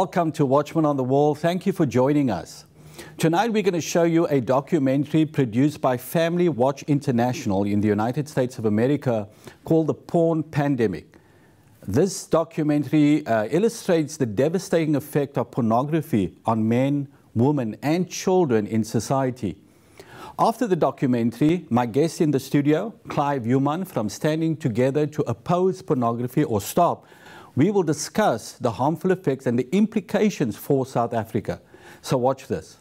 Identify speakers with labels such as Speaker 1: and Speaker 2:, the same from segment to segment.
Speaker 1: Welcome to Watchmen on the Wall. Thank you for joining us. Tonight we're going to show you a documentary produced by Family Watch International in the United States of America called The Porn Pandemic. This documentary uh, illustrates the devastating effect of pornography on men, women, and children in society. After the documentary, my guest in the studio, Clive Human from Standing Together to Oppose Pornography or Stop, we will discuss the harmful effects and the implications for South Africa. So watch this.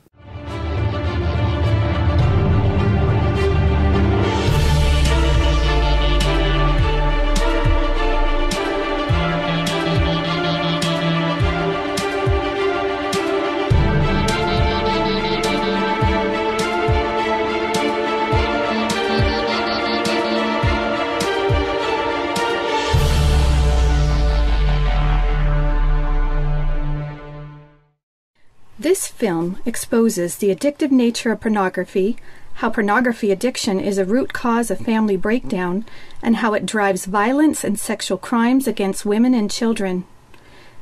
Speaker 2: This film exposes the addictive nature of pornography, how pornography addiction is a root cause of family breakdown, and how it drives violence and sexual crimes against women and children.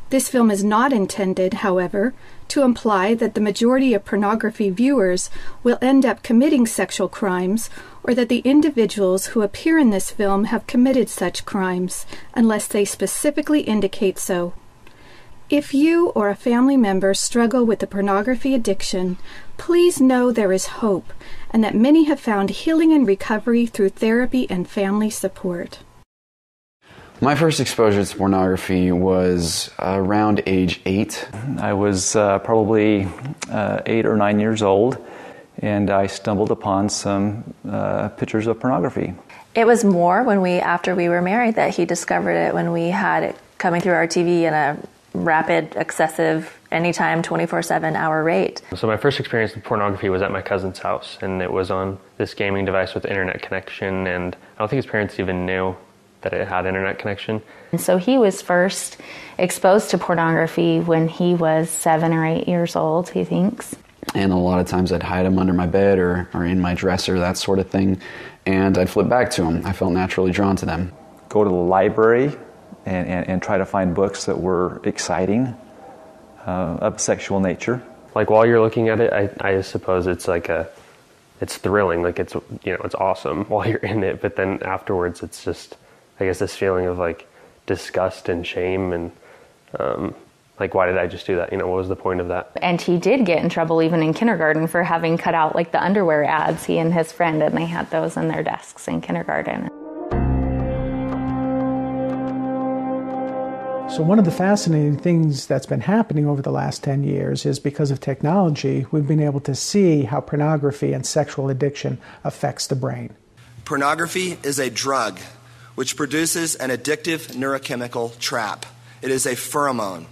Speaker 2: This film is not intended, however, to imply that the majority of pornography viewers will end up committing sexual crimes or that the individuals who appear in this film have committed such crimes, unless they specifically indicate so. If you or a family member struggle with a pornography addiction, please know there is hope and that many have found healing and recovery through therapy and family support.
Speaker 3: My first exposure to pornography was around age eight.
Speaker 4: I was uh, probably uh, eight or nine years old, and I stumbled upon some uh, pictures of pornography.
Speaker 5: It was more when we, after we were married, that he discovered it when we had it coming through our TV in a rapid, excessive, anytime, 24 7 hour rate.
Speaker 6: So, my first experience with pornography was at my cousin's house, and it was on this gaming device with internet connection. And I don't think his parents even knew that it had internet connection.
Speaker 7: And so, he was first exposed to pornography when he was seven or eight years old, he thinks.
Speaker 3: And a lot of times I'd hide him under my bed or, or in my dresser, that sort of thing. And I'd flip back to him. I felt naturally drawn to them.
Speaker 4: Go to the library and, and, and try to find books that were exciting uh, of sexual nature.
Speaker 6: Like while you're looking at it, I, I suppose it's like a, it's thrilling, like it's you know it's awesome while you're in it, but then afterwards it's just, I guess this feeling of like disgust and shame and um, like why did I just do that? You know, what was the point of that?
Speaker 7: And he did get in trouble even in kindergarten for having cut out like the underwear ads. He and his friend, and they had those in their desks in kindergarten.
Speaker 8: So, one of the fascinating things that's been happening over the last 10 years is because of technology, we've been able to see how pornography and sexual addiction affects the brain.
Speaker 9: Pornography is a drug which produces an addictive neurochemical trap. It is a pheromone.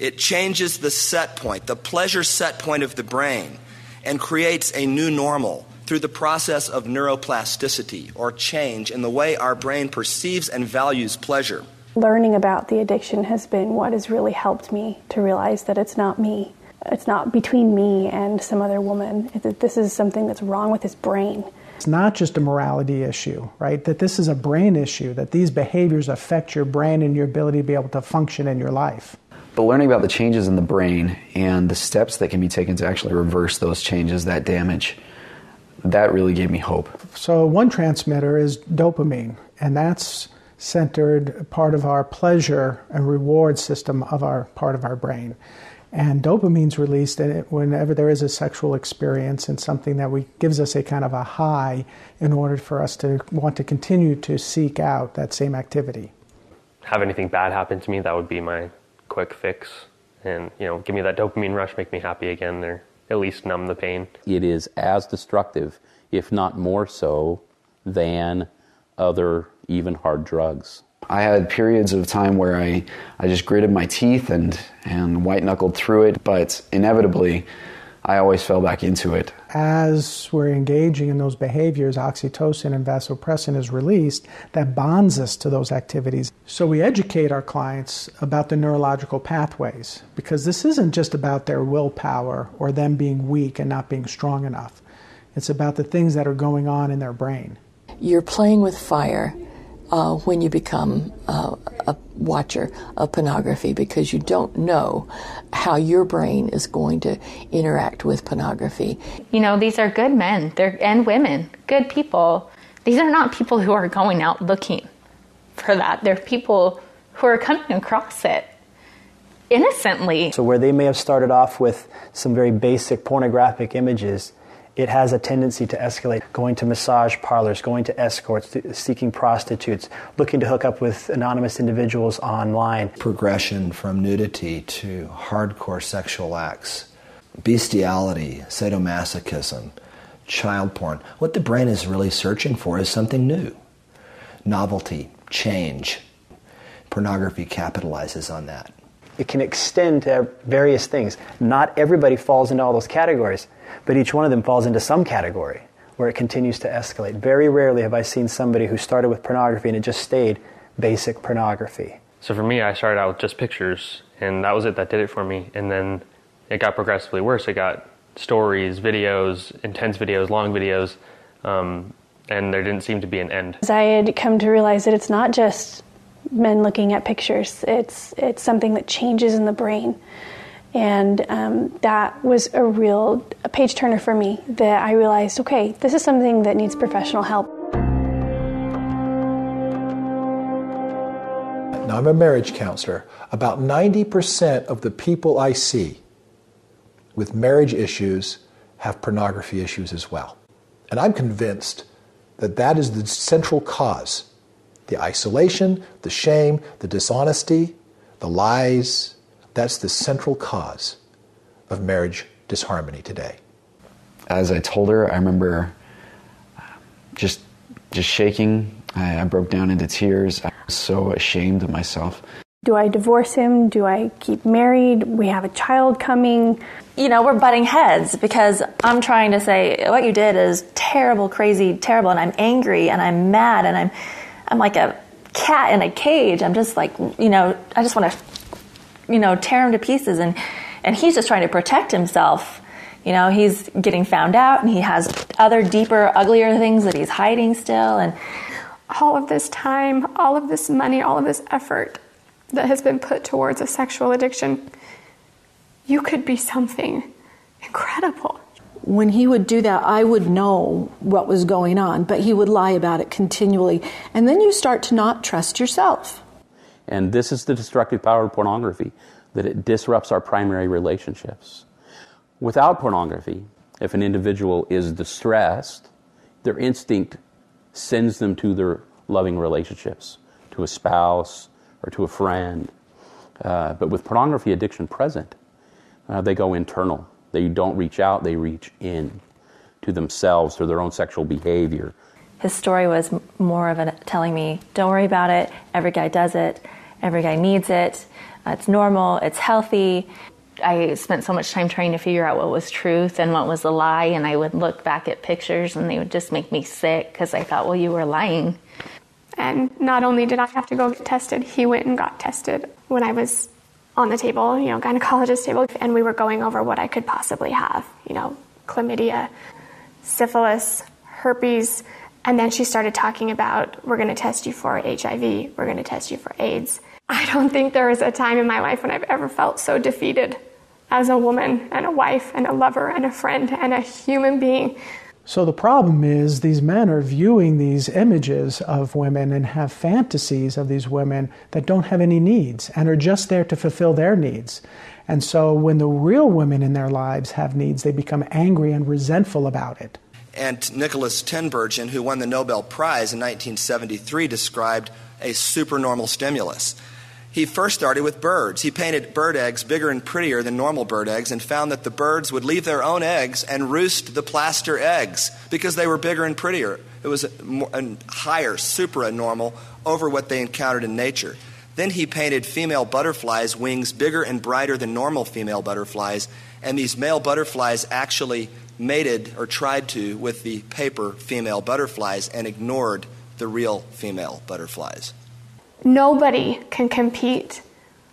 Speaker 9: It changes the set point, the pleasure set point of the brain, and creates a new normal through the process of neuroplasticity or change in the way our brain perceives and values pleasure
Speaker 10: learning about the addiction has been what has really helped me to realize that it's not me. It's not between me and some other woman. That this is something that's wrong with his brain.
Speaker 8: It's not just a morality issue, right? That this is a brain issue, that these behaviors affect your brain and your ability to be able to function in your life.
Speaker 3: But learning about the changes in the brain and the steps that can be taken to actually reverse those changes, that damage, that really gave me hope.
Speaker 8: So, one transmitter is dopamine, and that's centered part of our pleasure and reward system of our part of our brain. And dopamine's released whenever there is a sexual experience and something that we, gives us a kind of a high in order for us to want to continue to seek out that same activity.
Speaker 6: Have anything bad happen to me, that would be my quick fix. And, you know, give me that dopamine rush, make me happy again, or at least numb the pain.
Speaker 11: It is as destructive, if not more so, than other even hard drugs.
Speaker 3: I had periods of time where I, I just gritted my teeth and, and white knuckled through it, but inevitably I always fell back into it.
Speaker 8: As we're engaging in those behaviors, oxytocin and vasopressin is released that bonds us to those activities. So we educate our clients about the neurological pathways because this isn't just about their willpower or them being weak and not being strong enough. It's about the things that are going on in their brain.
Speaker 12: You're playing with fire uh, when you become uh, a watcher of pornography because you don't know how your brain is going to interact with pornography.
Speaker 7: You know, these are good men they're, and women, good people. These are not people who are going out looking for that. They're people who are coming across it innocently.
Speaker 13: So, where they may have started off with some very basic pornographic images, it has a tendency to escalate, going to massage parlors, going to escorts, seeking prostitutes, looking to hook up with anonymous individuals online.
Speaker 9: Progression from nudity to hardcore sexual acts, bestiality, sadomasochism, child porn. What the brain is really searching for is something new novelty, change. Pornography capitalizes on that.
Speaker 13: It can extend to various things. Not everybody falls into all those categories, but each one of them falls into some category where it continues to escalate. Very rarely have I seen somebody who started with pornography and it just stayed basic pornography.
Speaker 6: So for me, I started out with just pictures, and that was it that did it for me. And then it got progressively worse. It got stories, videos, intense videos, long videos, um, and there didn't seem to be an end.
Speaker 10: I had come to realize that it's not just men looking at pictures. It's it's something that changes in the brain, and um, that was a real a page turner for me. That I realized, okay, this is something that needs professional help.
Speaker 14: Now I'm a marriage counselor. About 90% of the people I see with marriage issues have pornography issues as well. And I'm convinced that that is the central cause the isolation, the shame, the dishonesty, the lies. That's the central cause of marriage disharmony today.
Speaker 3: As I told her, I remember uh, just just shaking. I, I broke down into tears. I was so ashamed of myself.
Speaker 10: Do I divorce him? Do I keep married? We have a child coming.
Speaker 5: You know, we're butting heads because I'm trying to say what you did is terrible, crazy, terrible, and I'm angry and I'm mad and I'm I'm like a cat in a cage. I'm just like, you know, I just want to, you know, tear him to pieces. And, and he's just trying to protect himself. You know, he's getting found out and he has other deeper, uglier things that he's hiding still. And
Speaker 15: all of this time, all of this money, all of this effort that has been put towards a sexual addiction, you could be something incredible
Speaker 12: when he would do that, I would know what was going on, but he would lie about it continually. And then you start to not trust yourself.
Speaker 11: And this is the destructive power of pornography, that it disrupts our primary relationships. Without pornography, if an individual is distressed, their instinct sends them to their loving relationships, to a spouse or to a friend. Uh, but with pornography addiction present, uh, they go internal they don't reach out, they reach in to themselves, to their own sexual behavior.
Speaker 5: His story was more of a telling me, don't worry about it, every guy does it, every guy needs it, uh, it's normal, it's healthy.
Speaker 7: I spent so much time trying to figure out what was truth and what was a lie, and I would look back at pictures and they would just make me sick because I thought, well, you were lying.
Speaker 15: And not only did I have to go get tested, he went and got tested when I was on the table, you know, gynecologist table, and we were going over what I could possibly have, you know, chlamydia, syphilis, herpes, and then she started talking about we're going to test you for HIV, we're going to test you for AIDS. I don't think there is a time in my life when I've ever felt so defeated as a woman and a wife and a lover and a friend and a human being
Speaker 8: so the problem is these men are viewing these images of women and have fantasies of these women that don't have any needs and are just there to fulfill their needs. And so when the real women in their lives have needs, they become angry and resentful about it.
Speaker 9: And Nikolaas Tinbergen, who won the Nobel Prize in 1973, described a supernormal stimulus. He first started with birds. He painted bird eggs bigger and prettier than normal bird eggs and found that the birds would leave their own eggs and roost the plaster eggs because they were bigger and prettier. It was a, a higher, supranormal, over what they encountered in nature. Then he painted female butterflies' wings bigger and brighter than normal female butterflies, and these male butterflies actually mated or tried to with the paper female butterflies and ignored the real female butterflies.
Speaker 15: Nobody can compete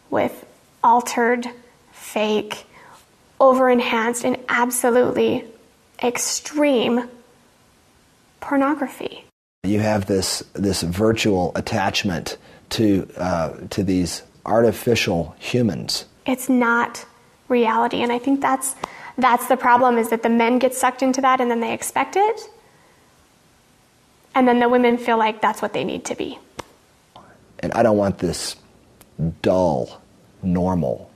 Speaker 15: with altered, fake, over enhanced, and absolutely extreme pornography.
Speaker 9: You have this, this virtual attachment to, uh, to these artificial humans.
Speaker 15: It's not reality. And I think that's, that's the problem is that the men get sucked into that and then they expect it. And then the women feel like that's what they need to be.
Speaker 9: And I don't want this dull, normal.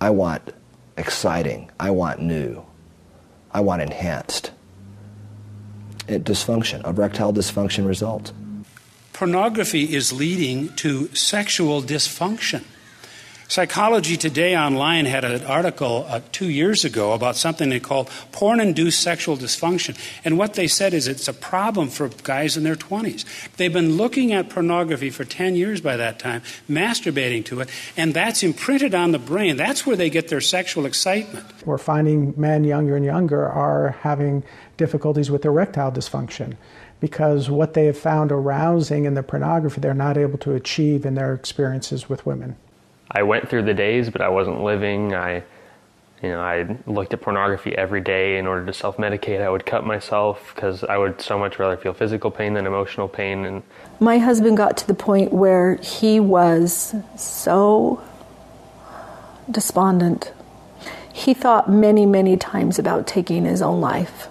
Speaker 9: I want exciting. I want new. I want enhanced. It, dysfunction, erectile dysfunction result.
Speaker 16: Pornography is leading to sexual dysfunction. Psychology Today online had an article uh, two years ago about something they called porn induced sexual dysfunction. And what they said is it's a problem for guys in their 20s. They've been looking at pornography for 10 years by that time, masturbating to it, and that's imprinted on the brain. That's where they get their sexual excitement.
Speaker 8: We're finding men younger and younger are having difficulties with erectile dysfunction because what they have found arousing in the pornography, they're not able to achieve in their experiences with women.
Speaker 6: I went through the days, but I wasn't living. I, you know, I looked at pornography every day in order to self-medicate. I would cut myself because I would so much rather feel physical pain than emotional pain. And
Speaker 12: my husband got to the point where he was so despondent. He thought many, many times about taking his own life.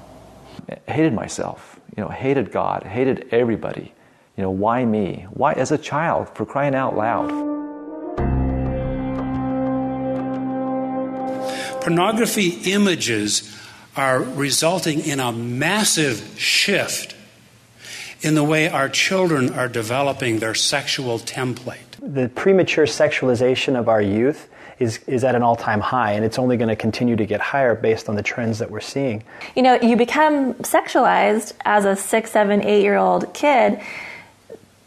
Speaker 4: I hated myself, you know, hated God, hated everybody. You know, why me? Why, as a child, for crying out loud?
Speaker 16: Pornography images are resulting in a massive shift in the way our children are developing their sexual template.
Speaker 13: The premature sexualization of our youth is, is at an all time high, and it's only going to continue to get higher based on the trends that we're seeing.
Speaker 5: You know, you become sexualized as a six, seven, eight year old kid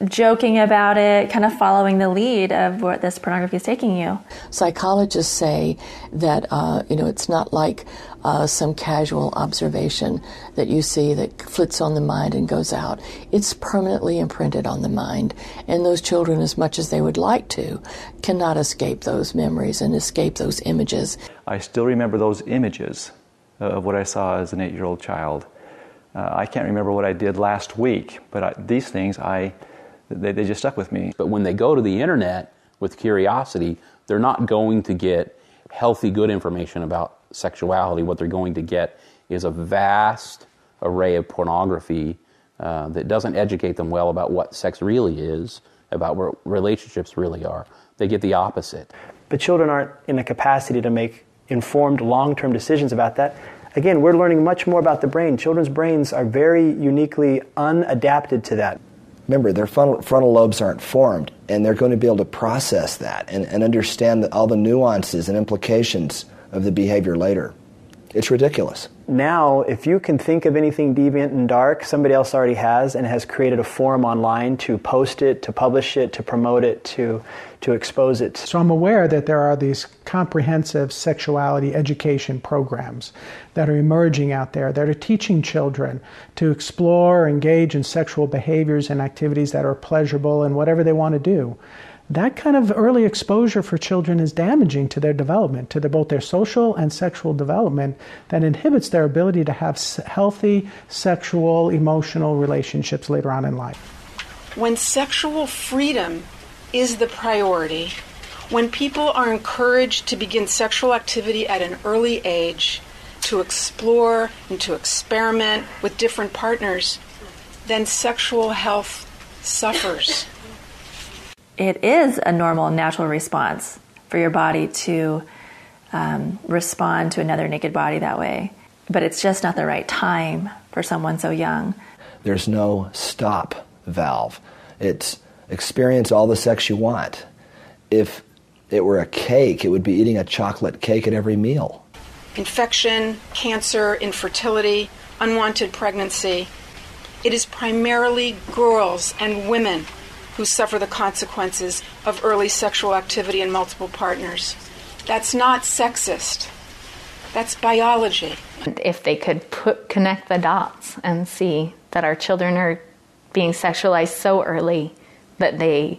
Speaker 5: joking about it, kind of following the lead of what this pornography is taking you.
Speaker 12: Psychologists say that uh, you know it's not like uh, some casual observation that you see that flits on the mind and goes out. It's permanently imprinted on the mind, and those children, as much as they would like to, cannot escape those memories and escape those images.
Speaker 4: I still remember those images of what I saw as an eight-year-old child. Uh, I can't remember what I did last week, but I, these things I they, they just stuck with me.
Speaker 11: But when they go to the internet with curiosity, they're not going to get healthy, good information about sexuality. What they're going to get is a vast array of pornography uh, that doesn't educate them well about what sex really is, about what relationships really are. They get the opposite.
Speaker 13: But children aren't in a capacity to make informed long term decisions about that. Again, we're learning much more about the brain. Children's brains are very uniquely unadapted to that.
Speaker 9: Remember, their frontal, frontal, lobes aren't formed, and they're going to be able to process that and, and understand all the nuances and implications of the behavior later. It's ridiculous.
Speaker 13: Now, if you can think of anything deviant and dark, somebody else already has and has created a forum online to post it, to publish it, to promote it, to to expose it.
Speaker 8: So I'm aware that there are these comprehensive sexuality education programs that are emerging out there that are teaching children to explore, engage in sexual behaviors and activities that are pleasurable and whatever they want to do. That kind of early exposure for children is damaging to their development, to their, both their social and sexual development, that inhibits their ability to have healthy sexual, emotional relationships later on in life.
Speaker 17: When sexual freedom is the priority. When people are encouraged to begin sexual activity at an early age, to explore and to experiment with different partners, then sexual health suffers.
Speaker 5: It is a normal, natural response for your body to um, respond to another naked body that way. But it's just not the right time for someone so young.
Speaker 9: There's no stop valve. It's experience all the sex you want. If it were a cake, it would be eating a chocolate cake at every meal.
Speaker 17: Infection, cancer, infertility, unwanted pregnancy. It is primarily girls and women who suffer the consequences of early sexual activity and multiple partners. That's not sexist. That's biology.
Speaker 7: If they could put connect the dots and see that our children are being sexualized so early that they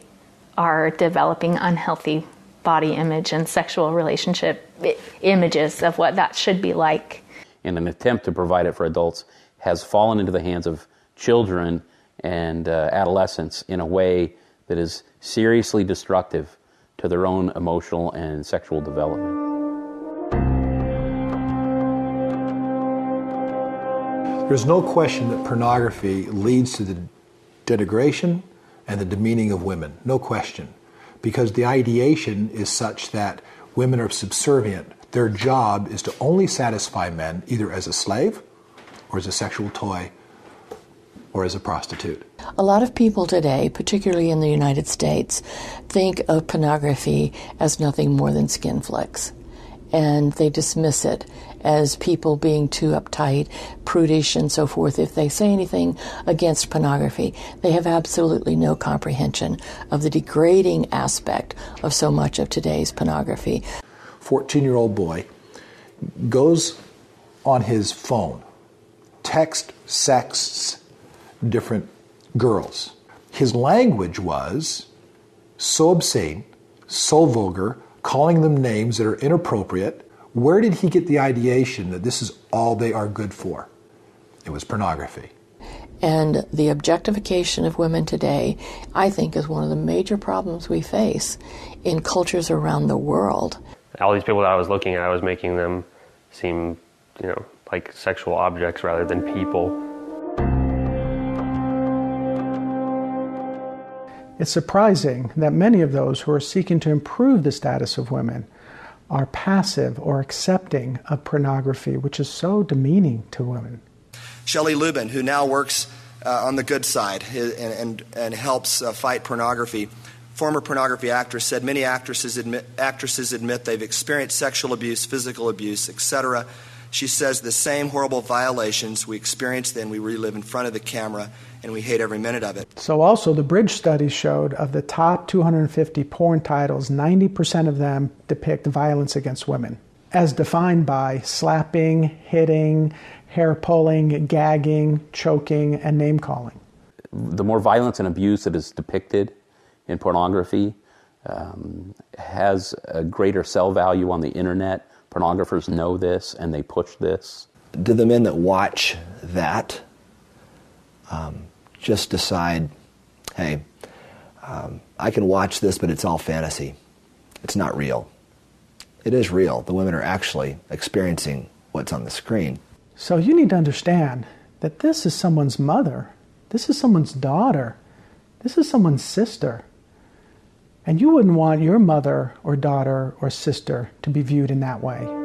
Speaker 7: are developing unhealthy body image and sexual relationship images of what that should be like.
Speaker 11: In an attempt to provide it for adults, has fallen into the hands of children and uh, adolescents in a way that is seriously destructive to their own emotional and sexual development.
Speaker 14: There's no question that pornography leads to the denigration and the demeaning of women. No question. Because the ideation is such that women are subservient. Their job is to only satisfy men either as a slave or as a sexual toy or as a prostitute.
Speaker 12: A lot of people today, particularly in the United States, think of pornography as nothing more than skin flicks. And they dismiss it as people being too uptight, prudish, and so forth. If they say anything against pornography, they have absolutely no comprehension of the degrading aspect of so much of today's pornography.
Speaker 14: 14 year old boy goes on his phone, text, sexts different girls. His language was so obscene, so vulgar, calling them names that are inappropriate, where did he get the ideation that this is all they are good for? It was pornography.
Speaker 12: And the objectification of women today, I think, is one of the major problems we face in cultures around the world.
Speaker 6: All these people that I was looking at, I was making them seem, you know, like sexual objects rather than people.
Speaker 8: It's surprising that many of those who are seeking to improve the status of women are passive or accepting of pornography, which is so demeaning to women.
Speaker 9: Shelley Lubben, who now works uh, on the good side and, and, and helps uh, fight pornography, former pornography actress, said many actresses admit, actresses admit they've experienced sexual abuse, physical abuse, etc. She says the same horrible violations we experience then we relive in front of the camera and we hate every minute of it.
Speaker 8: So, also, the Bridge study showed of the top 250 porn titles, 90% of them depict violence against women, as defined by slapping, hitting, hair pulling, gagging, choking, and name calling.
Speaker 11: The more violence and abuse that is depicted in pornography um, has a greater sell value on the internet. Pornographers know this and they push this.
Speaker 9: Do the men that watch that um, just decide, hey, um, I can watch this, but it's all fantasy. It's not real. It is real. The women are actually experiencing what's on the screen.
Speaker 8: So you need to understand that this is someone's mother, this is someone's daughter, this is someone's sister. And you wouldn't want your mother or daughter or sister to be viewed in that way.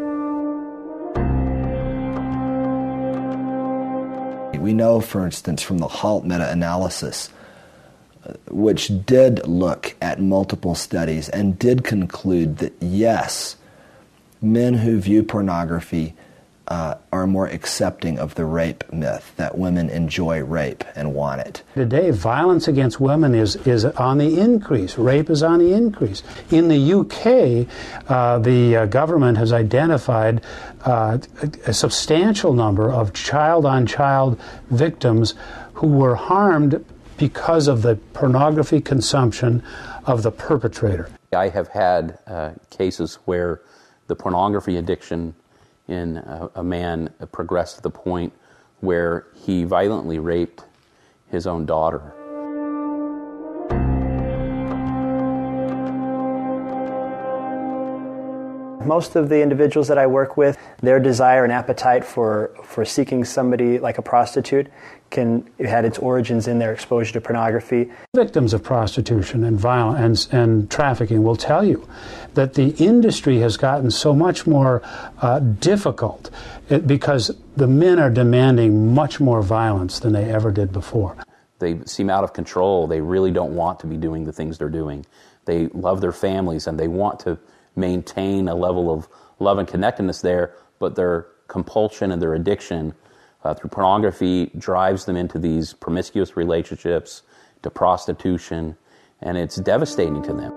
Speaker 9: We know, for instance, from the Hald meta analysis, uh, which did look at multiple studies and did conclude that yes, men who view pornography uh, are more accepting of the rape myth that women enjoy rape and want it.
Speaker 18: Today, violence against women is, is on the increase. Rape is on the increase. In the UK, uh, the uh, government has identified uh, a substantial number of child on child victims who were harmed because of the pornography consumption of the perpetrator.
Speaker 11: I have had uh, cases where the pornography addiction in a, a man progressed to the point where he violently raped his own daughter.
Speaker 13: Most of the individuals that I work with, their desire and appetite for, for seeking somebody like a prostitute can had its origins in their exposure to pornography.
Speaker 18: Victims of prostitution and violence and, and trafficking will tell you that the industry has gotten so much more uh, difficult because the men are demanding much more violence than they ever did before.
Speaker 11: They seem out of control. They really don't want to be doing the things they're doing. They love their families and they want to maintain a level of love and connectedness there, but their compulsion and their addiction uh, through pornography drives them into these promiscuous relationships, to prostitution, and it's devastating to them.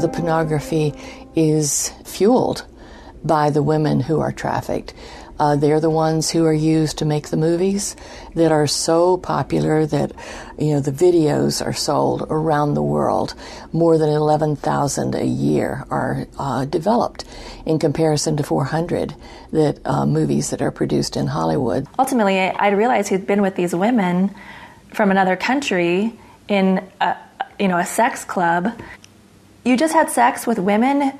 Speaker 12: The pornography is fueled by the women who are trafficked. Uh, they're the ones who are used to make the movies that are so popular that you know the videos are sold around the world. More than 11,000 a year are uh, developed in comparison to 400 that uh, movies that are produced in Hollywood.
Speaker 5: Ultimately, I realized he'd been with these women from another country in a, you know a sex club. You just had sex with women,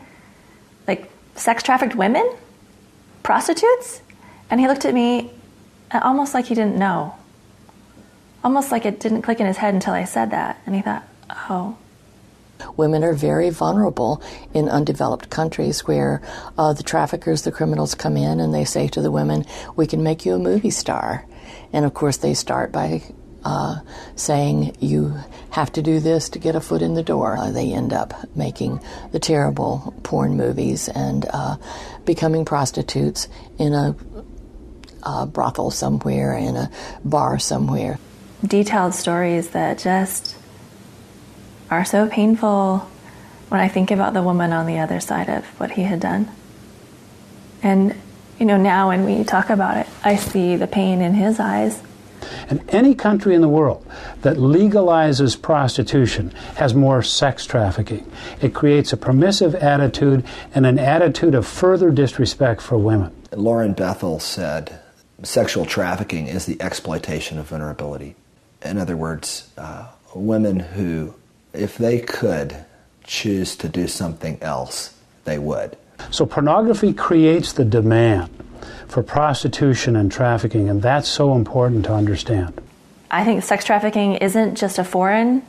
Speaker 5: like sex trafficked women, prostitutes. And he looked at me uh, almost like he didn't know. Almost like it didn't click in his head until I said that. And he thought, oh.
Speaker 12: Women are very vulnerable in undeveloped countries where uh, the traffickers, the criminals come in and they say to the women, We can make you a movie star. And of course, they start by uh, saying, You have to do this to get a foot in the door. Uh, they end up making the terrible porn movies and uh, becoming prostitutes in a a brothel somewhere, in a bar somewhere.
Speaker 5: Detailed stories that just are so painful when I think about the woman on the other side of what he had done. And, you know, now when we talk about it, I see the pain in his eyes.
Speaker 18: And any country in the world that legalizes prostitution has more sex trafficking. It creates a permissive attitude and an attitude of further disrespect for women.
Speaker 9: Lauren Bethel said, sexual trafficking is the exploitation of vulnerability. In other words, uh, women who, if they could choose to do something else, they would.
Speaker 18: So pornography creates the demand for prostitution and trafficking, and that's so important to understand.
Speaker 5: I think sex trafficking isn't just a foreign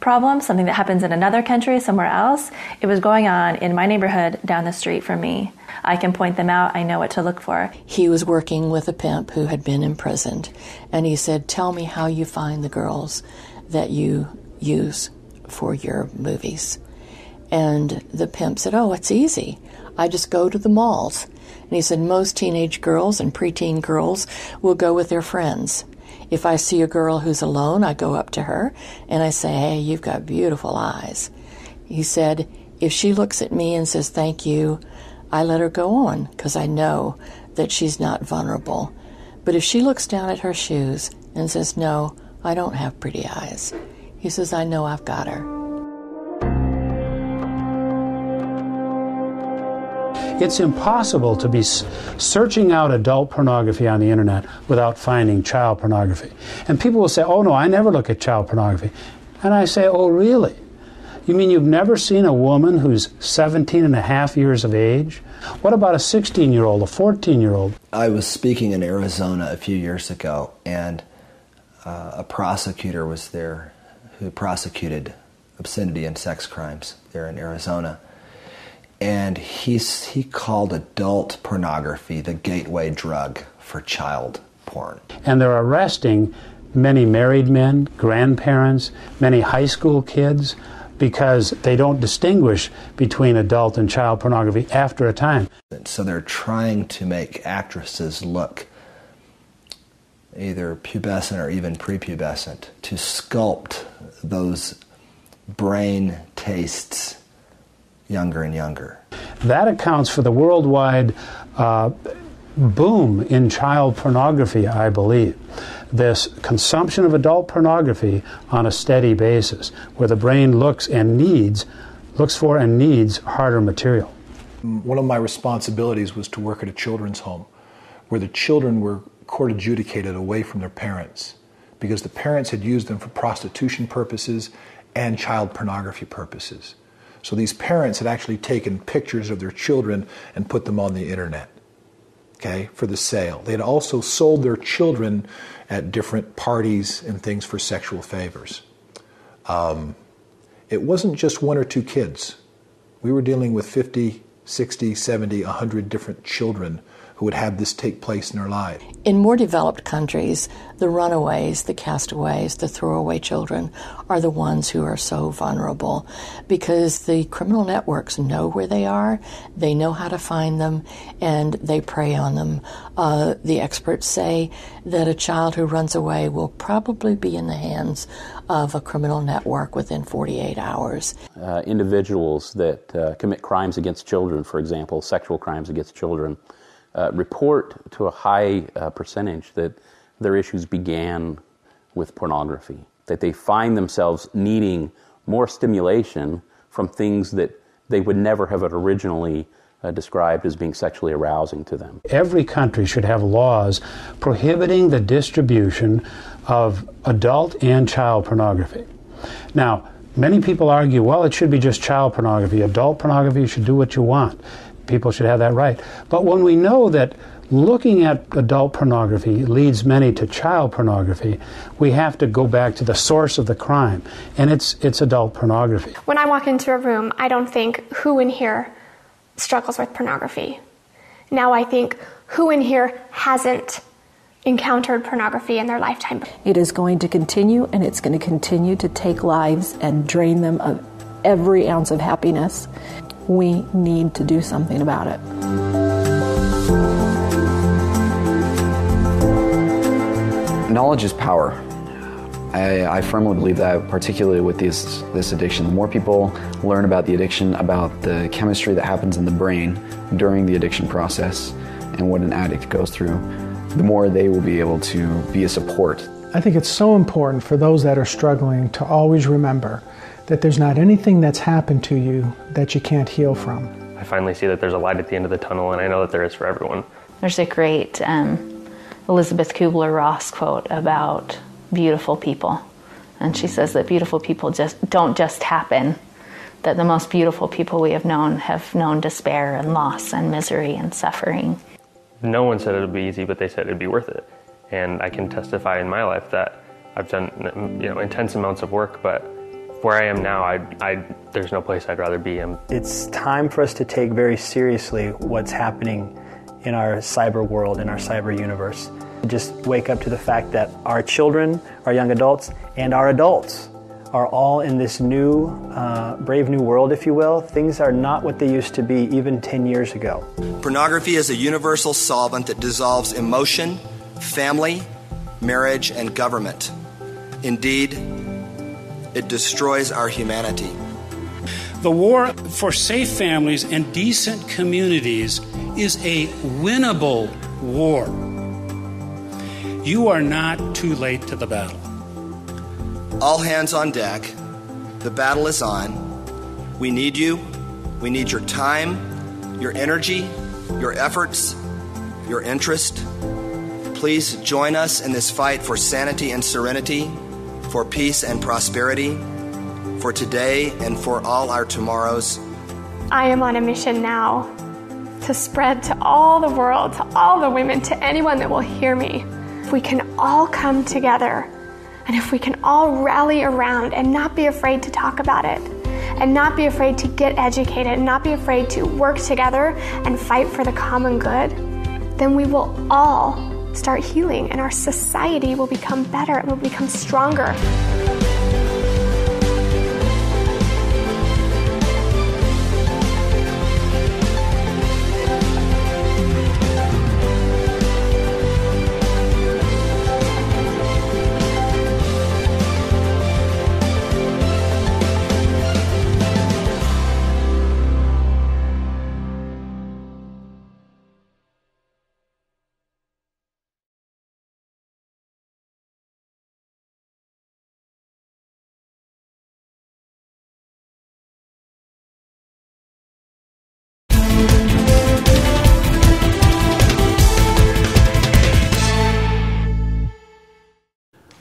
Speaker 5: problem, something that happens in another country, somewhere else. It was going on in my neighborhood down the street from me. I can point them out. I know what to look for.
Speaker 12: He was working with a pimp who had been imprisoned, and he said, Tell me how you find the girls that you use for your movies. And the pimp said, Oh, it's easy. I just go to the malls. And he said, Most teenage girls and preteen girls will go with their friends. If I see a girl who's alone, I go up to her and I say, Hey, you've got beautiful eyes. He said, If she looks at me and says, Thank you, I let her go on because I know that she's not vulnerable. But if she looks down at her shoes and says, No, I don't have pretty eyes, he says, I know I've got her.
Speaker 18: It's impossible to be searching out adult pornography on the internet without finding child pornography. And people will say, Oh, no, I never look at child pornography. And I say, Oh, really? You mean you've never seen a woman who's 17 and a half years of age? What about a 16 year old, a 14 year old?
Speaker 9: I was speaking in Arizona a few years ago, and uh, a prosecutor was there who prosecuted obscenity and sex crimes there in Arizona. And he's, he called adult pornography the gateway drug for child porn.
Speaker 18: And they're arresting many married men, grandparents, many high school kids because they don't distinguish between adult and child pornography after a time.
Speaker 9: So they're trying to make actresses look either pubescent or even prepubescent to sculpt those brain tastes younger and younger.
Speaker 18: That accounts for the worldwide uh, boom in child pornography, I believe this consumption of adult pornography on a steady basis, where the brain looks and needs, looks for and needs harder material.
Speaker 14: One of my responsibilities was to work at a children's home where the children were court adjudicated away from their parents because the parents had used them for prostitution purposes and child pornography purposes. So these parents had actually taken pictures of their children and put them on the internet okay, for the sale. They had also sold their children at different parties and things for sexual favors. Um, it wasn't just one or two kids. We were dealing with 50, 60, 70, 100 different children who would have this take place in their lives.
Speaker 12: In more developed countries, the runaways, the castaways, the throwaway children are the ones who are so vulnerable because the criminal networks know where they are, they know how to find them, and they prey on them. Uh, the experts say that a child who runs away will probably be in the hands of a criminal network within 48 hours.
Speaker 11: Uh, individuals that uh, commit crimes against children, for example, sexual crimes against children, uh, report to a high uh, percentage that their issues began with pornography, that they find themselves needing more stimulation from things that they would never have originally uh, described as being sexually arousing to them.
Speaker 18: Every country should have laws prohibiting the distribution of adult and child pornography. Now, many people argue, well, it should be just child pornography. Adult pornography, you should do what you want. People should have that right. But when we know that looking at adult pornography leads many to child pornography, we have to go back to the source of the crime, and it's, it's adult pornography.
Speaker 15: When I walk into a room, I don't think who in here struggles with pornography. Now I think who in here hasn't encountered pornography in their lifetime.
Speaker 19: It is going to continue and it's going to continue to take lives and drain them of every ounce of happiness. We need to do something about it.
Speaker 3: Knowledge is power. I, I, firmly believe that, particularly with this, this addiction. The more people learn about the addiction, about the chemistry that happens in the brain during the addiction process, and what an addict goes through, the more they will be able to be a support.
Speaker 8: I think it's so important for those that are struggling to always remember that there's not anything that's happened to you that you can't heal from.
Speaker 6: I finally see that there's a light at the end of the tunnel, and I know that there is for everyone.
Speaker 7: There's a great um, Elisabeth Kübler-Ross quote about beautiful people. And she says that beautiful people just don't just happen, that the most beautiful people we have known have known despair and loss and misery and suffering.
Speaker 6: No one said it would be easy, but they said it'd be worth it. And I can testify in my life that I've done you know intense amounts of work, but where I am now, I, I, there's no place I'd rather be. I'm,
Speaker 13: it's time for us to take very seriously what's happening in our cyber world, in our cyber universe. Just wake up to the fact that our children, our young adults, and our adults are all in this new, uh, brave new world, if you will. Things are not what they used to be even 10 years ago.
Speaker 9: Pornography is a universal solvent that dissolves emotion, family, marriage, and government. Indeed, it destroys our humanity.
Speaker 16: The war for safe families and decent communities is a winnable war. You are not too late to the battle.
Speaker 9: All hands on deck. The battle is on. We need you. We need your time, your energy, your efforts, your interest. Please join us in this fight for sanity and serenity, for peace and prosperity, for today and for all our tomorrows.
Speaker 15: I am on a mission now to spread to all the world, to all the women, to anyone that will hear me. If we can all come together and if we can all rally around and not be afraid to talk about it, and not be afraid to get educated, and not be afraid to work together and fight for the common good, then we will all start healing and our society will become better, it will become stronger.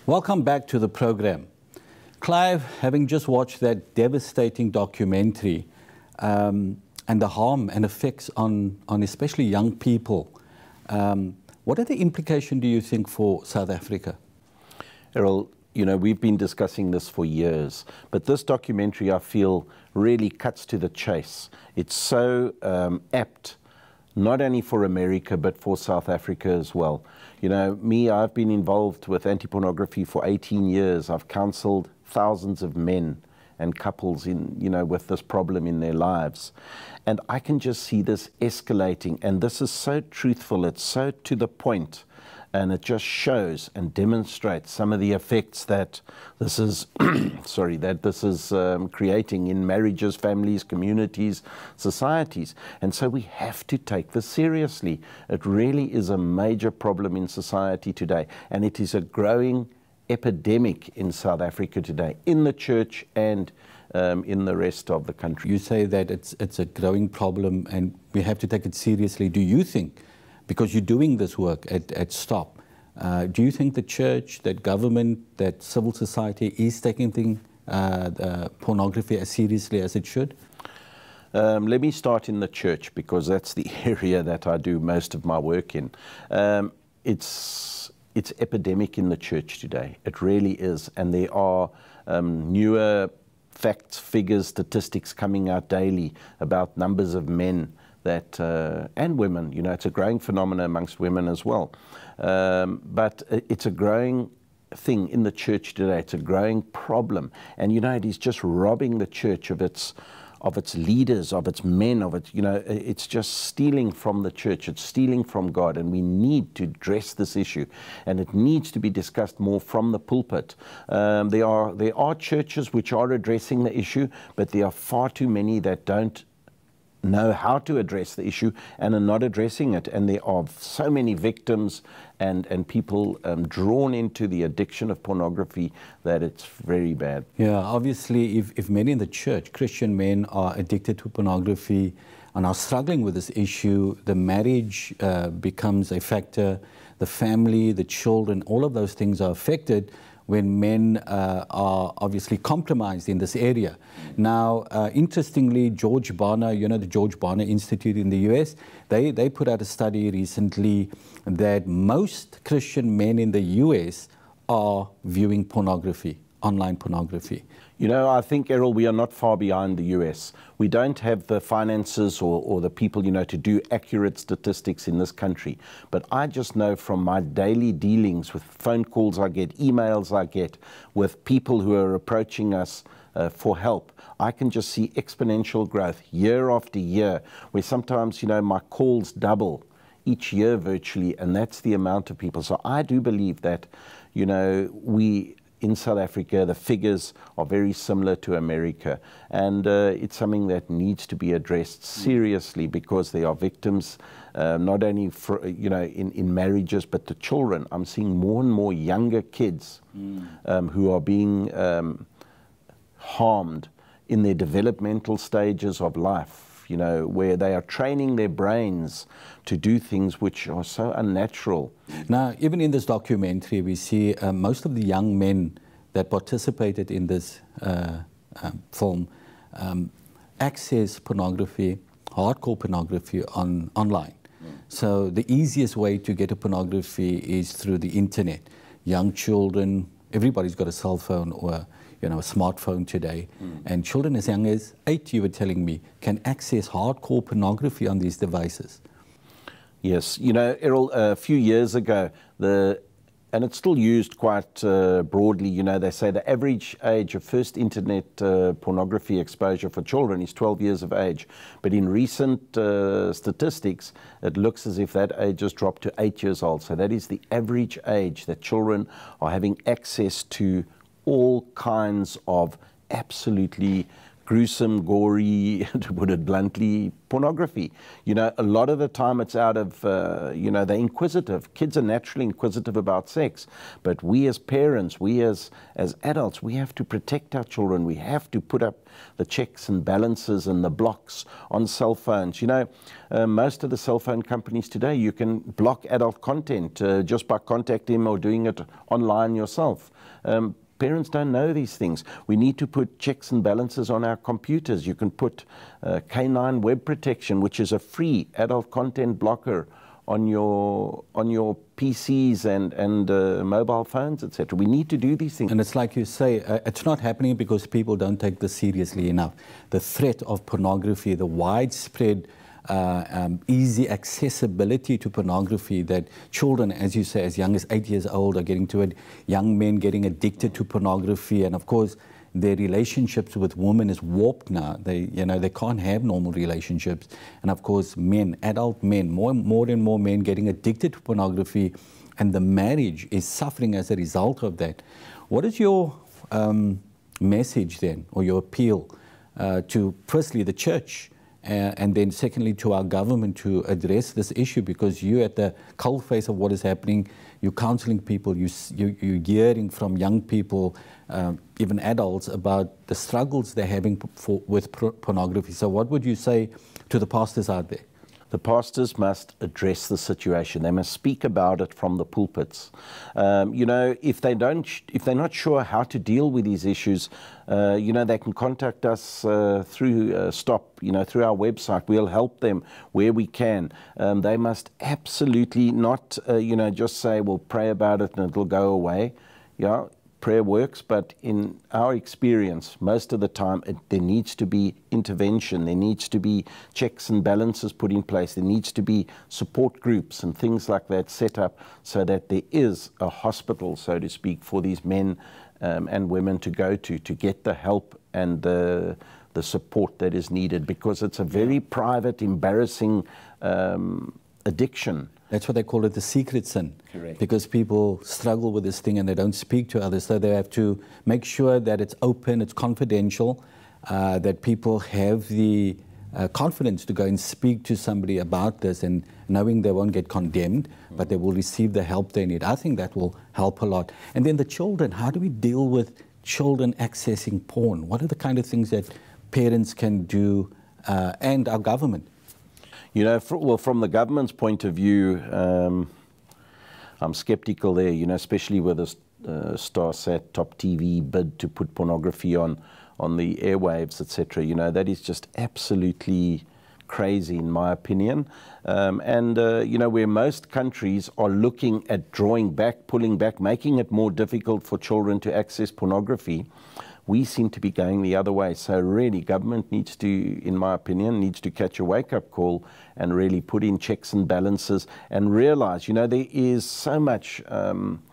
Speaker 1: Welcome back to the program. Clive, having just watched that devastating documentary um, and the harm and effects on, on especially young people, um, what are the implications, do you think, for South Africa?
Speaker 20: Errol, you know, we've been discussing this for years, but this documentary, I feel, really cuts to the chase. It's so um, apt not only for America but for South Africa as well. You know, me, I've been involved with anti pornography for 18 years. I've counseled thousands of men and couples in, you know, with this problem in their lives. And I can just see this escalating. And this is so truthful, it's so to the point and it just shows and demonstrates some of the effects that this is sorry that this is um, creating in marriages families communities societies and so we have to take this seriously it really is a major problem in society today and it is a growing epidemic in South Africa today in the church and um, in the rest of the country.
Speaker 1: You say that it's, it's a growing problem and we have to take it seriously. Do you think because you're doing this work at, at STOP. Uh, do you think the church, that government, that civil society is taking thing, uh, pornography as seriously as it should?
Speaker 20: Um, let me start in the church because that's the area that I do most of my work in. Um, it's it's epidemic in the church today. It really is, and there are um, newer facts, figures, statistics coming out daily about numbers of men that, uh, and women, you know, it's a growing phenomenon amongst women as well. Um, but it's a growing thing in the church today. It's a growing problem. And, you know, it is just robbing the church of its of its leaders, of its men, of its, you know, it's just stealing from the church. It's stealing from God, and we need to address this issue, and it needs to be discussed more from the pulpit. Um, there are there are churches which are addressing the issue, but there are far too many that don't know how to address the issue and are not addressing it. And there are so many victims and, and people um, drawn into the addiction of pornography that it's very bad.
Speaker 1: Yeah, obviously, if, if many in the church, Christian men, are addicted to pornography and are struggling with this issue, the marriage uh, becomes a factor, the family, the children, all of those things are affected when men uh, are obviously compromised in this area. Now, uh, interestingly, George Barna, you know, the George Barna Institute in the US, they, they put out a study recently that most Christian men in the US are viewing pornography, online pornography.
Speaker 20: You know, I think, Errol, we are not far behind the US. We don't have the finances or, or the people, you know, to do accurate statistics in this country. But I just know from my daily dealings with phone calls I get, emails I get, with people who are approaching us uh, for help, I can just see exponential growth year after year, where sometimes, you know, my calls double each year virtually, and that's the amount of people. So I do believe that, you know, we in South Africa, the figures are very similar to America. And uh, it's something that needs to be addressed seriously because they are victims, uh, not only for, you know, in, in marriages, but the children. I'm seeing more and more younger kids mm. um, who are being um, harmed in their developmental stages of life you know, where they are training their brains to do things which are so unnatural.
Speaker 1: Now, even in this documentary, we see uh, most of the young men that participated in this uh, um, film um, access pornography, hardcore pornography on online. So the easiest way to get a pornography is through the internet. Young children, everybody's got a cell phone or you know, a smartphone today. Mm. And children as young as eight, you were telling me, can access hardcore pornography on these devices.
Speaker 20: Yes, you know, Errol, a few years ago, the and it's still used quite uh, broadly. You know, they say the average age of first internet uh, pornography exposure for children is 12 years of age. But in recent uh, statistics, it looks as if that age has dropped to eight years old. So that is the average age that children are having access to all kinds of absolutely gruesome, gory, to put it bluntly, pornography. You know, a lot of the time it's out of, uh, you know, they're inquisitive. Kids are naturally inquisitive about sex. But we as parents, we as, as adults, we have to protect our children. We have to put up the checks and balances and the blocks on cell phones. You know, uh, most of the cell phone companies today, you can block adult content uh, just by contacting them or doing it online yourself. Um, Parents don't know these things. We need to put checks and balances on our computers. You can put uh, K9 Web Protection, which is a free adult content blocker on your on your PCs and and uh, mobile phones, etc. We need to do these things.
Speaker 1: And it's like you say, uh, it's not happening because people don't take this seriously enough. The threat of pornography, the widespread uh, um, easy accessibility to pornography that children, as you say, as young as eight years old, are getting to it. Young men getting addicted to pornography, and of course, their relationships with women is warped now. They, you know, they can't have normal relationships, and of course, men, adult men, more, more and more men getting addicted to pornography, and the marriage is suffering as a result of that. What is your um, message then, or your appeal uh, to, firstly, the church? And then secondly to our government to address this issue because you're at the cold face of what is happening. You're counseling people, you, you, you're hearing from young people, um, even adults, about the struggles they're having for, with pornography. So, what would you say to the pastors out there?
Speaker 20: The pastors must address the situation. They must speak about it from the pulpits. Um, you know, if they don't, if they're not sure how to deal with these issues, uh, you know, they can contact us uh, through uh, Stop. You know, through our website. We'll help them where we can. Um, they must absolutely not, uh, you know, just say, "We'll pray about it and it'll go away." Yeah, prayer works, but in our experience, most of the time, it, there needs to be intervention. There needs to be checks and balances put in place. There needs to be support groups and things like that set up so that there is a hospital, so to speak, for these men um, and women to go to to get the help and the the support that is needed because it's a very private, embarrassing um, addiction
Speaker 1: that's what they call it the secret sin.
Speaker 20: Correct.
Speaker 1: Because people struggle with this thing and they don't speak to others. So they have to make sure that it's open, it's confidential, uh, that people have the uh, confidence to go and speak to somebody about this and knowing they won't get condemned, but they will receive the help they need. I think that will help a lot. And then the children, how do we deal with children accessing porn? What are the kind of things that parents can do uh, and our government?
Speaker 20: You know, for, well, from the government's point of view, um, I'm skeptical there, you know, especially with this uh, StarSat top TV bid to put pornography on, on the airwaves, etc. You know, that is just absolutely crazy, in my opinion. Um, and, uh, you know, where most countries are looking at drawing back, pulling back, making it more difficult for children to access pornography, we seem to be going the other way. So really, government needs to, in my opinion, needs to catch a wake-up call and really put in checks and balances and realize, you know, there is so much um,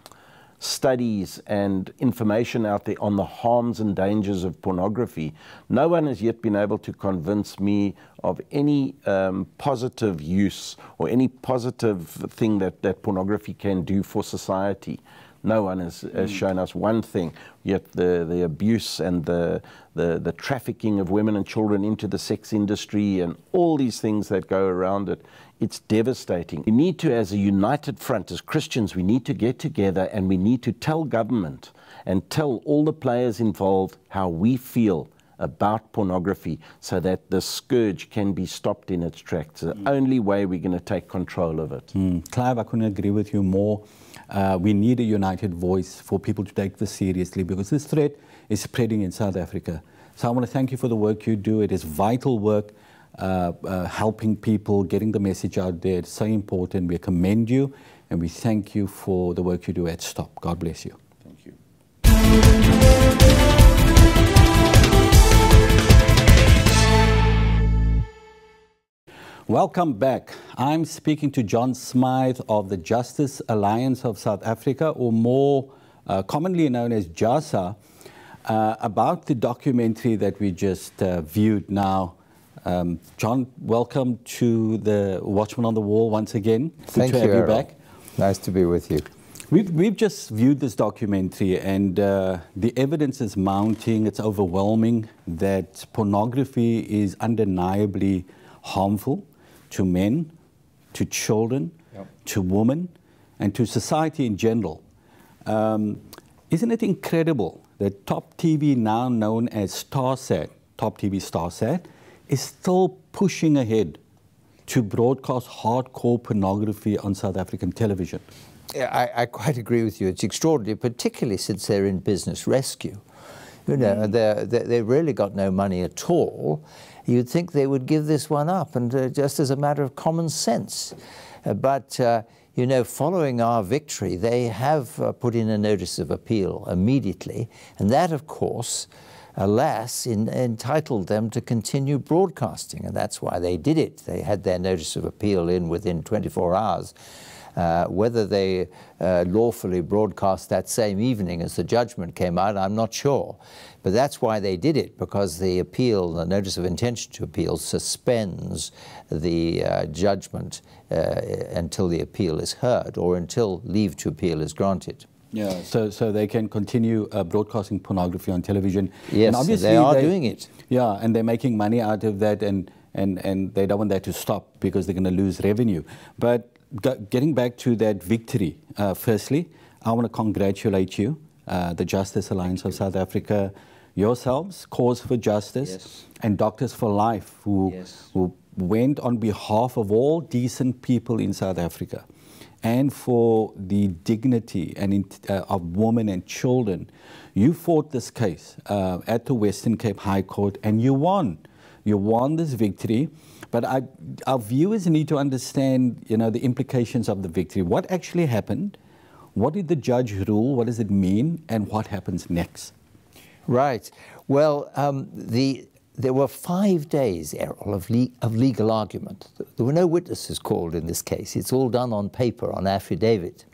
Speaker 20: studies and information out there on the harms and dangers of pornography. No one has yet been able to convince me of any um, positive use or any positive thing that, that pornography can do for society. No one has, has mm. shown us one thing, yet the, the abuse and the, the, the trafficking of women and children into the sex industry and all these things that go around it, it's devastating. We need to, as a united front, as Christians, we need to get together and we need to tell government and tell all the players involved how we feel about pornography so that the scourge can be stopped in its tracks. The mm. only way we're going to take control of it.
Speaker 1: Mm. Clive, I couldn't agree with you more. Uh, we need a united voice for people to take this seriously because this threat is spreading in South Africa. So I want to thank you for the work you do. It is vital work, uh, uh, helping people, getting the message out there. It's so important. We commend you and we thank you for the work you do at STOP. God bless you.
Speaker 20: Thank you.
Speaker 1: Welcome back. I'm speaking to John Smythe of the Justice Alliance of South Africa, or more uh, commonly known as JASA, uh, about the documentary that we just uh, viewed now. Um, John, welcome to the Watchmen on the Wall once again. Good
Speaker 21: Thank
Speaker 1: to
Speaker 21: you,
Speaker 1: have you back.
Speaker 21: Nice to be with you.
Speaker 1: We've, we've just viewed this documentary, and uh, the evidence is mounting. It's overwhelming that pornography is undeniably harmful to men, to children, yep. to women, and to society in general. Um, isn't it incredible that Top TV, now known as StarSat, Top TV StarSat, is still pushing ahead to broadcast hardcore pornography on South African television?
Speaker 21: Yeah, I, I, quite agree with you. It's extraordinary, particularly since they're in business rescue. You know, mm. they're, they, they really got no money at all you'd think they would give this one up, and uh, just as a matter of common sense. Uh, but uh, you know, following our victory, they have uh, put in a notice of appeal immediately, and that, of course, alas, in, entitled them to continue broadcasting, and that's why they did it. They had their notice of appeal in within 24 hours. Uh, whether they uh, lawfully broadcast that same evening as the judgment came out, I'm not sure. But that's why they did it, because the appeal, the notice of intention to appeal, suspends the uh, judgment uh, until the appeal is heard or until leave to appeal is granted.
Speaker 1: Yeah, so so they can continue uh, broadcasting pornography on television.
Speaker 21: Yes,
Speaker 1: and
Speaker 21: obviously they are they, doing it.
Speaker 1: Yeah, and they're making money out of that, and and and they don't want that to stop because they're going to lose revenue. But getting back to that victory, uh, firstly, I want to congratulate you, uh, the Justice Alliance of South Africa, yourselves, Cause for Justice,
Speaker 21: yes.
Speaker 1: and Doctors for Life, who,
Speaker 21: yes.
Speaker 1: who went on behalf of all decent people in South Africa and for the dignity and uh, of women and children. You fought this case uh, at the Western Cape High Court and you won. You won this victory. But I, our viewers need to understand, you know, the implications of the victory. What actually happened? What did the judge rule? What does it mean? And what happens next?
Speaker 21: Right. Well, um, the there were five days, Errol, of, le of legal argument. There were no witnesses called in this case. It's all done on paper, on affidavit.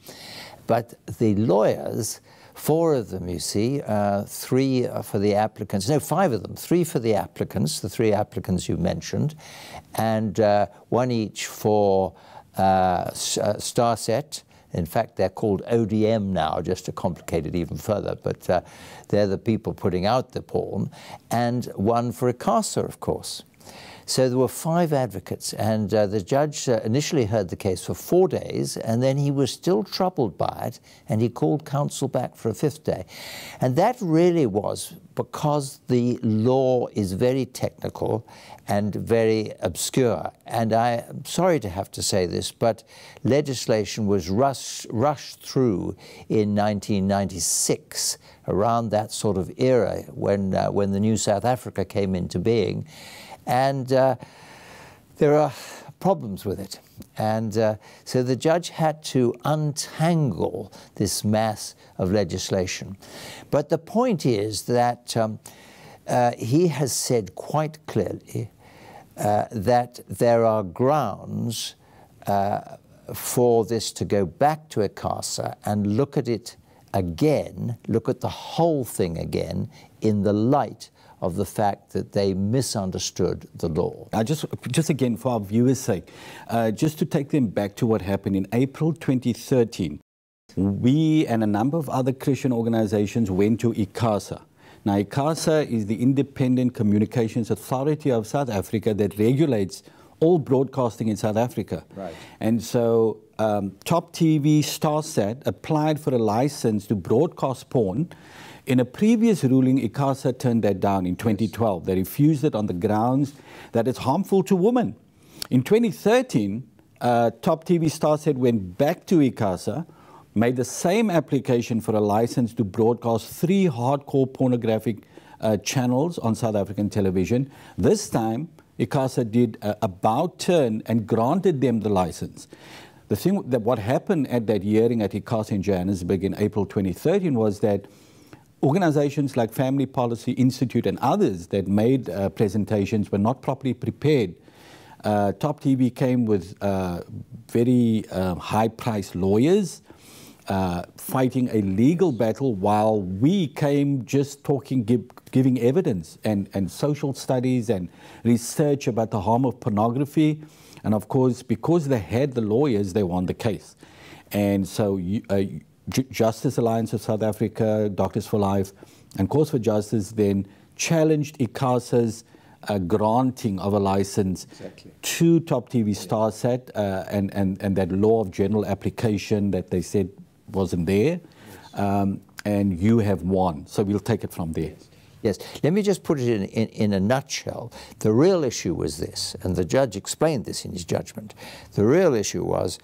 Speaker 21: But the lawyers Four of them, you see, uh, three for the applicants, no, five of them, three for the applicants, the three applicants you mentioned, and uh, one each for uh, uh StarSat. In fact, they're called ODM now, just to complicate it even further, but uh, they're the people putting out the porn, and one for ICASA, of course. So there were five advocates, and uh, the judge uh, initially heard the case for four days, and then he was still troubled by it, and he called counsel back for a fifth day. And that really was because the law is very technical and very obscure. And I'm sorry to have to say this, but legislation was rush, rushed through in 1996, around that sort of era when, uh, when the new South Africa came into being. And uh, there are problems with it. And uh, so the judge had to untangle this mass of legislation. But the point is that um, uh, he has said quite clearly uh, that there are grounds uh, for this to go back to ICASA and look at it again, look at the whole thing again in the light of the fact that they misunderstood the law.
Speaker 1: I just, just again, for our viewers' sake, uh, just to take them back to what happened in April 2013, we and a number of other Christian organizations went to ICASA. Now, ICASA is the Independent Communications Authority of South Africa that regulates all broadcasting in South Africa.
Speaker 21: Right.
Speaker 1: And so um, Top TV Starsat applied for a license to broadcast porn in a previous ruling, ICASA turned that down in 2012. They refused it on the grounds that it's harmful to women. In 2013, uh, Top TV StarSat went back to ICASA, made the same application for a license to broadcast three hardcore pornographic uh, channels on South African television. This time, ICASA did a about turn and granted them the license. The thing that what happened at that hearing at ICASA in Johannesburg in April 2013 was that organizations like Family Policy Institute and others that made uh, presentations were not properly prepared. Uh, Top TV came with uh, very uh, high priced lawyers uh, fighting a legal battle while we came just talking, give, giving evidence and, and social studies and research about the harm of pornography. And of course, because they had the lawyers, they won the case. And so you, Justice Alliance of South Africa, Doctors for Life, and Cause for Justice then challenged ICASA's uh, granting of a license exactly. to Top TV StarSat uh, and, and, and that law of general application that they said wasn't there. Yes. Um, and you have won. So we'll take it from there.
Speaker 21: Yes. Let me just put it in, in, in, a nutshell. The real issue was this, and the judge explained this in his judgment. The real issue was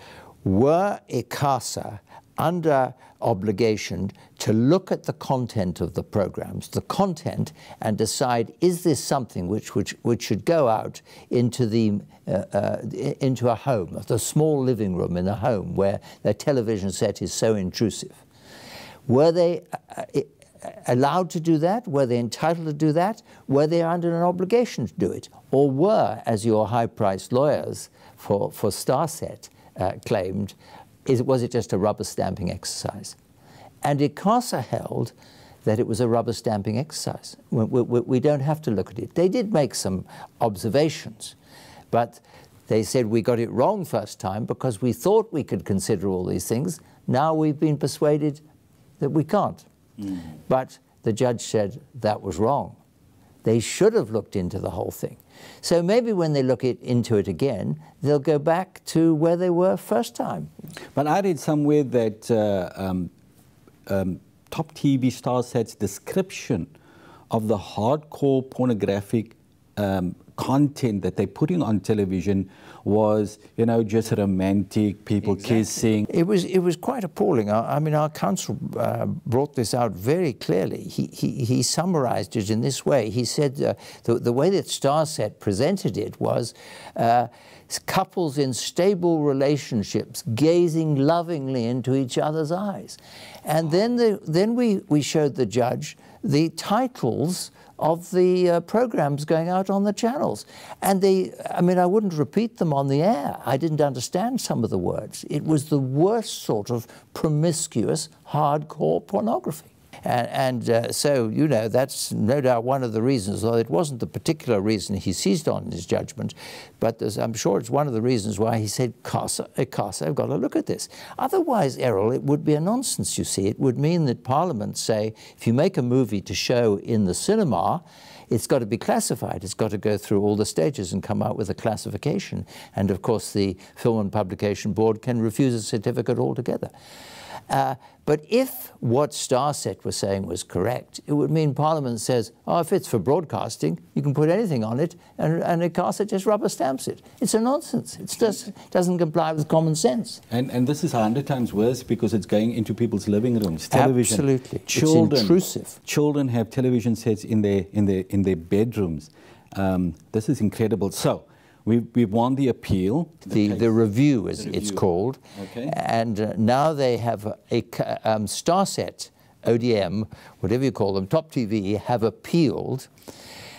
Speaker 21: were ICASA under obligation to look at the content of the programs, the content, and decide is this something which, which, which should go out into, the, uh, uh, into a home, the small living room in a home where the television set is so intrusive. Were they, uh, allowed to do that? Were they entitled to do that? Were they under an obligation to do it? Or were, as your high priced lawyers for, for StarSat uh, claimed, is, was it just a rubber stamping exercise? And ICASA held that it was a rubber stamping exercise. We, we, we, don't have to look at it. They did make some observations, but they said we got it wrong first time because we thought we could consider all these things. Now we've been persuaded that we can't. Mm. But the judge said that was wrong. They should have looked into the whole thing. So maybe when they look it, into it again, they'll go back to where they were first time.
Speaker 1: But I read somewhere that uh, um, um, Top TV StarSat's description of the hardcore pornographic um, content that they're putting on television was, you know, just romantic, people exactly. kissing.
Speaker 21: It was, it was quite appalling. I, I mean, our counsel uh, brought this out very clearly. He, he, he summarized it in this way. He said uh, the, the way that StarSat presented it was uh, couples in stable relationships gazing lovingly into each other's eyes. And then, the, then we, we showed the judge the titles of the uh, programs going out on the channels. And they, I mean, I wouldn't repeat them on the air. I didn't understand some of the words. It was the worst sort of promiscuous, hardcore pornography. And, and uh, so, you know, that's no doubt one of the reasons, though it wasn't the particular reason he seized on in his judgment, but I'm sure it's one of the reasons why he said, CASA, uh, CASA, I've got to look at this. Otherwise, Errol, it would be a nonsense, you see. It would mean that Parliament say, if you make a movie to show in the cinema, it's got to be classified. It's got to go through all the stages and come out with a classification. And of course, the Film and Publication Board can refuse a certificate altogether. Uh, but if what StarSat was saying was correct, it would mean Parliament says, oh, if it's for broadcasting, you can put anything on it, and, and ICASA just rubber stamps it. It's a nonsense. It just doesn't comply with common sense.
Speaker 1: And, and this is a hundred times worse because it's going into people's living rooms. Television.
Speaker 21: Absolutely.
Speaker 1: Children,
Speaker 21: it's intrusive.
Speaker 1: Children have television sets in their, in their, in their bedrooms. Um, this is incredible. So, we, we won the appeal.
Speaker 21: The, the, the review, as the review. it's called.
Speaker 1: Okay.
Speaker 21: And uh, now they have a, a um, StarSat, ODM, whatever you call them, Top TV, have appealed.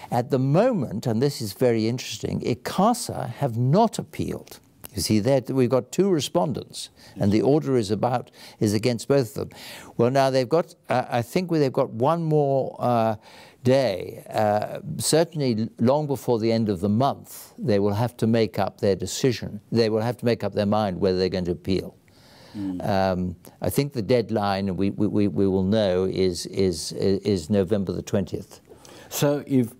Speaker 21: At the moment, and this is very interesting, ICASA have not appealed. You see, that we've got two respondents, and the order is about is against both of them. Well, now they've got, uh, I think, they've got one more uh, day, uh, certainly long before the end of the month, they will have to make up their decision. They will have to make up their mind whether they're going to appeal. Mm. Um, I think the deadline we, we, we will know is, is, is November the 20th.
Speaker 1: So if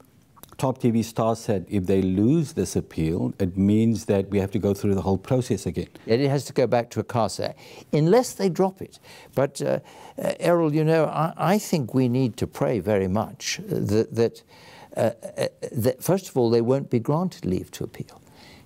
Speaker 1: Top TV StarSat if they lose this appeal, it means that we have to go through the whole process again.
Speaker 21: It has to go back to ICASA, unless they drop it. But, uh, uh, Errol, you know, I, I, think we need to pray very much that, that, uh, uh that, first of all, they won't be granted leave to appeal.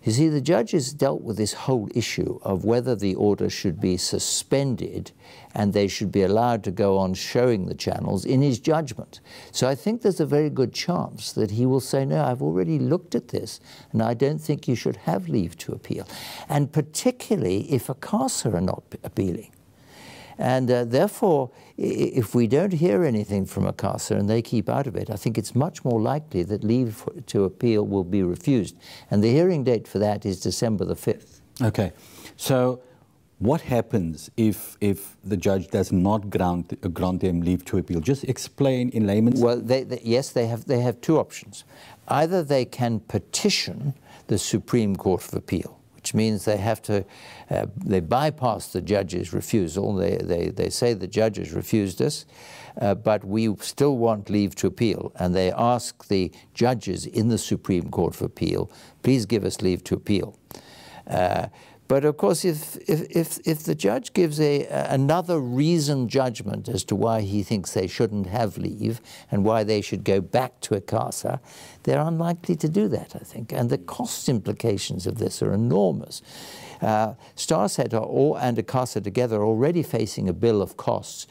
Speaker 21: You see, the judges dealt with this whole issue of whether the order should be suspended and they should be allowed to go on showing the channels in his judgment. So I think there's a very good chance that he will say, No, I've already looked at this and I don't think you should have leave to appeal. And particularly if ICASA are not appealing. And uh, therefore, if we don't hear anything from ICASA and they keep out of it, I think it's much more likely that leave to appeal will be refused. And the hearing date for that is December the 5th.
Speaker 1: Okay. So, what happens if, if the judge does not grant, uh, grant them leave to appeal? Just explain in layman's.
Speaker 21: Well, they, they, yes, they have, they have two options. Either they can petition the Supreme Court of Appeal, which means they have to, uh, they bypass the judge's refusal. They, they, they say the judge has refused us, uh, but we still want leave to appeal. And they ask the judges in the Supreme Court of Appeal, please give us leave to appeal. Uh, but of course, if, if, if, if the judge gives a, another reasoned judgment as to why he thinks they shouldn't have leave and why they should go back to ICASA, they're unlikely to do that, I think. And the cost implications of this are enormous. Uh, StarSat all, and ICASA together are already facing a bill of costs,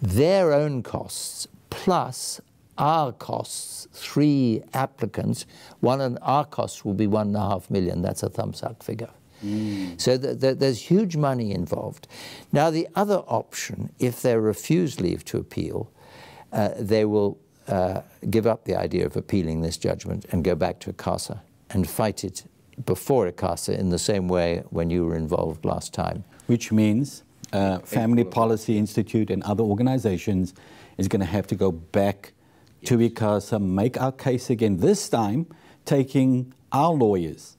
Speaker 21: their own costs, plus our costs, three applicants, one and our costs will be one and a half million. That's a thumbs up figure. Mm. So th- th- there's huge money involved. Now, the other option, if they refuse leave to appeal, uh, they will uh, give up the idea of appealing this judgment and go back to ICASA and fight it before ICASA in the same way when you were involved last time.
Speaker 1: Which means uh, Family Policy Institute and other organizations is going to have to go back yes. to ICASA, make our case again, this time taking our lawyers.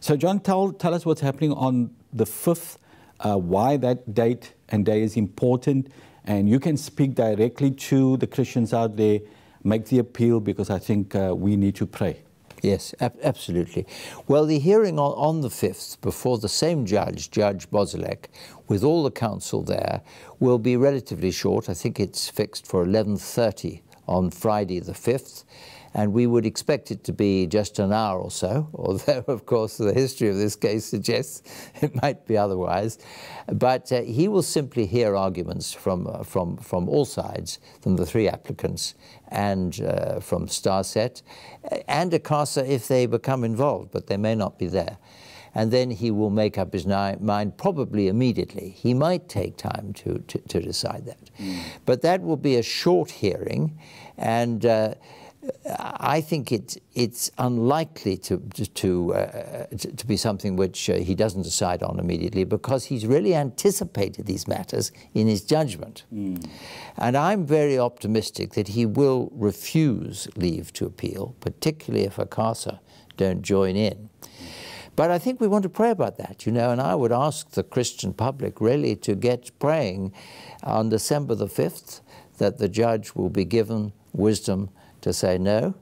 Speaker 1: So, John, tell, tell us what's happening on the 5th, uh, why that date and day is important, and you can speak directly to the Christians out there, make the appeal, because I think uh, we need to pray.
Speaker 21: Yes, ab- absolutely. Well, the hearing on, on, the 5th, before the same judge, Judge Bozalek, with all the counsel there, will be relatively short. I think it's fixed for 11.30 on Friday the 5th and we would expect it to be just an hour or so, although, of course, the history of this case suggests it might be otherwise. But uh, he will simply hear arguments from, uh, from, from all sides, from the three applicants and uh, from StarSat, and ICASA if they become involved, but they may not be there and then he will make up his mind probably immediately. He might take time to, to, to decide that. Mm. But that will be a short hearing, and uh, I think it, it's unlikely to, to, uh, to be something which uh, he doesn't decide on immediately because he's really anticipated these matters in his judgment. Mm. And I'm very optimistic that he will refuse leave to appeal, particularly if ICASA don't join in. But I think we want to pray about that, you know, and I would ask the Christian public really to get praying on December the 5th that the judge will be given wisdom to say no.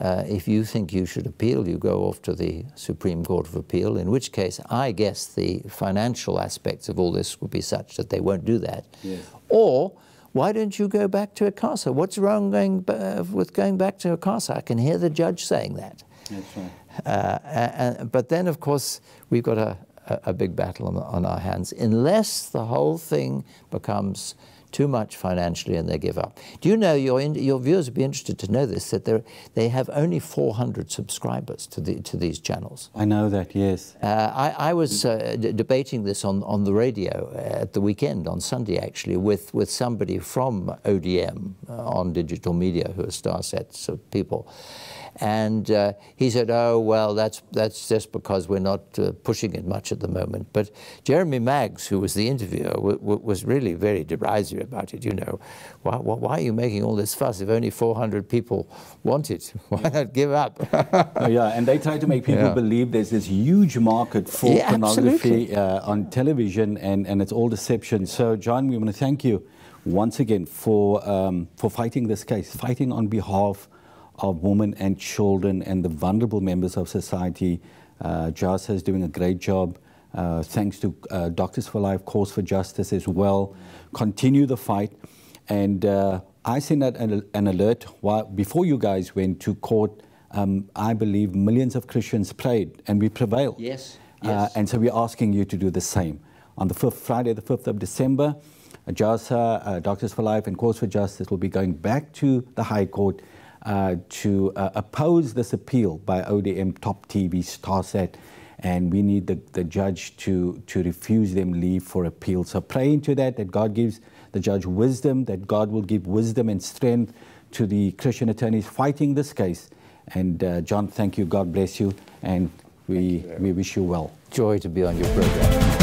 Speaker 21: Uh, if you think you should appeal, you go off to the Supreme Court of Appeal, in which case I guess the financial aspects of all this will be such that they won't do that. Yes. Or why don't you go back to ICASA? What's wrong going, uh, with going back to ICASA? I can hear the judge saying that.
Speaker 1: That's right.
Speaker 21: Uh, and, but then, of course, we've got a, a, big battle on, on our hands. Unless the whole thing becomes too much financially and they give up. Do you know, your, your viewers would be interested to know this, that they have only 400 subscribers to, the, to these channels.
Speaker 1: I know that, yes.
Speaker 21: Uh, I, I, was uh, debating this on, on the radio at the weekend, on Sunday actually, with, with somebody from ODM uh, on digital media who are StarSat's of people. And uh, he said, oh, well, that's, that's just because we're not uh, pushing it much at the moment. But Jeremy Maggs, who was the interviewer, was really very derisive about it. You know, why, why, are you making all this fuss if only 400 people want it? Why not give up?
Speaker 1: oh, yeah, and they try to make people yeah. believe there's this huge market for yeah, pornography uh, on television, and, and it's all deception. So, John, we want to thank you once again for, um, for fighting this case, fighting on behalf of women and children and the vulnerable members of society. Uh, JASA is doing a great job. Uh, thanks to uh, Doctors for Life, Cause for Justice as well. Continue the fight. And uh, I sent out an, an alert while, before you guys went to court. Um, I believe millions of Christians prayed and we prevailed.
Speaker 21: Yes.
Speaker 1: Uh, yes. and so we're asking you to do the same. On the 5th, Friday, the 5th of December, JASA, uh, Doctors for Life, and Cause for Justice will be going back to the High Court uh, to uh, oppose this appeal by ODM, Top TV, StarSat, and we need the, the judge to, to refuse them leave for appeal. So pray into that, that God gives the judge wisdom, that God will give wisdom and strength to the Christian attorneys fighting this case. And uh, John, thank you. God bless you. And we, we wish you well.
Speaker 21: Joy to be on your program.